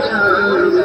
शादी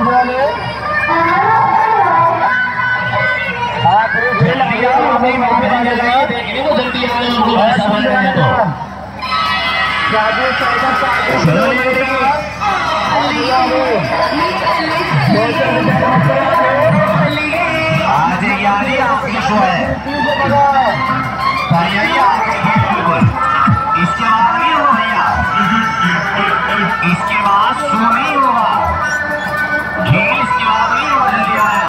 लेगा आज यानी आपकी शो है।